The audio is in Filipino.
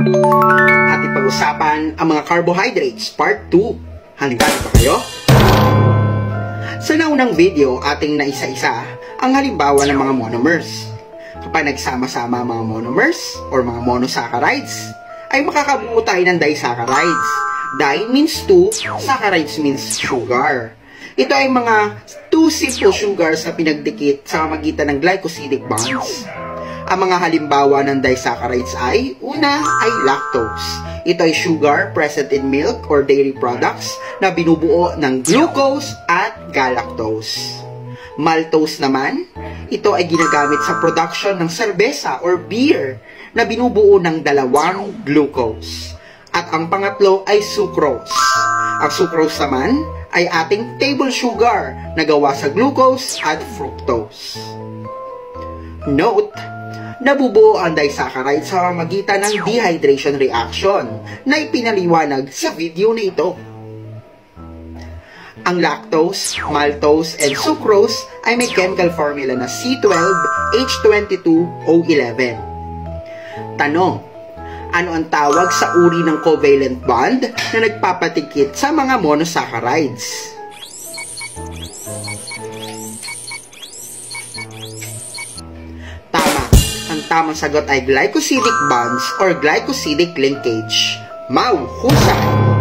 Ating pag-usapan ang mga carbohydrates, part 2. Handa na kayo? Sa naunang video, ating naisa-isa ang halimbawa ng mga monomers. Kapag nagsama-sama mga monomers or mga monosaccharides, ay makakabuo tayo ng disaccharides. Di means 2, saccharides means sugar. Ito ay mga two simple sugars na pinagdikit sa magitan ng glycosidic bonds. Ang mga halimbawa ng disaccharides ay, una ay lactose. Ito ay sugar present in milk or dairy products na binubuo ng glucose at galactose. Maltose naman, ito ay ginagamit sa production ng serbesa or beer na binubuo ng dalawang glucose. At ang pangatlo ay sucrose. Ang sucrose naman ay ating table sugar na gawa sa glucose at fructose. Note, nabubuo ang disaccharide sa magitan ng dehydration reaction na ipinaliwanag sa video na ito. Ang lactose, maltose, and sucrose ay may chemical formula na C12H22O11. Tanong, ano ang tawag sa uri ng covalent bond na nagpapatikit sa mga monosaccharides? Tamang sagot ay glycosidic bonds or glycosidic linkage. Mau, husay!